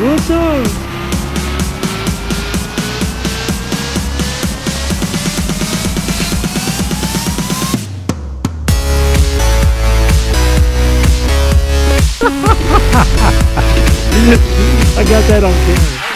What's up? I got that on camera.